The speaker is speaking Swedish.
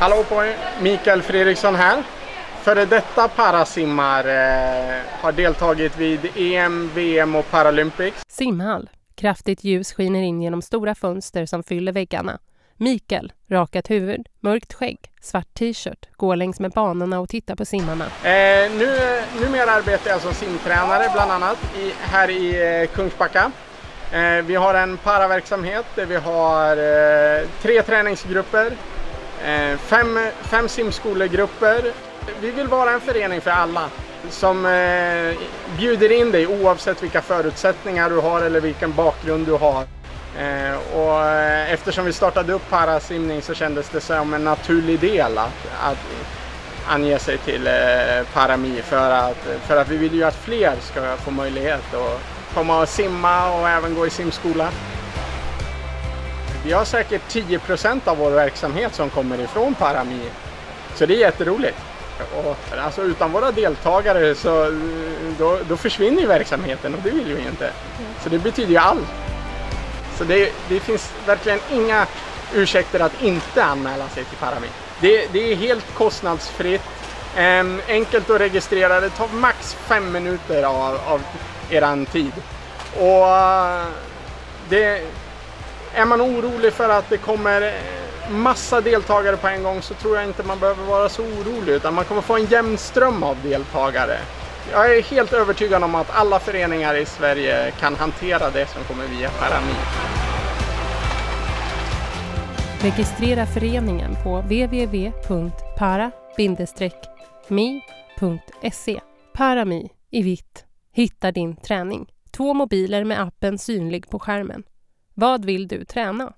Hallå på er! Mikael Fredriksson här. Före detta parasimmare eh, har deltagit vid EM, VM och Paralympics. Simhall. Kraftigt ljus skiner in genom stora fönster som fyller väggarna. Mikael, rakat huvud, mörkt skägg, svart t-shirt, går längs med banorna och tittar på simmarna. Eh, nu, numera arbetar jag som simtränare bland annat i, här i eh, Kungsbacka. Eh, vi har en paraverksamhet där vi har eh, tre träningsgrupper, Eh, fem, fem simskolegrupper. Vi vill vara en förening för alla som eh, bjuder in dig oavsett vilka förutsättningar du har eller vilken bakgrund du har. Eh, och eh, eftersom vi startade upp parasimning så kändes det som en naturlig del att, att ange sig till eh, Parami för att, för att vi vill ju att fler ska få möjlighet att komma och simma och även gå i simskola. Vi har säkert 10 procent av vår verksamhet som kommer ifrån Parami. Så det är jätteroligt. Och, alltså utan våra deltagare så då, då försvinner verksamheten och det vill vi inte. Så det betyder ju allt. Så det, det, finns verkligen inga ursäkter att inte anmäla sig till Parami. Det, det är helt kostnadsfritt, ehm, enkelt att registrera, det tar max fem minuter av, av eran tid. Och det, är man orolig för att det kommer eh, massa deltagare på en gång så tror jag inte man behöver vara så orolig utan man kommer få en jämn ström av deltagare. Jag är helt övertygad om att alla föreningar i Sverige kan hantera det som kommer via Parami. Registrera föreningen på www.para-mi.se Parami i vitt. Hitta din träning. Två mobiler med appen synlig på skärmen. Vad vill du träna?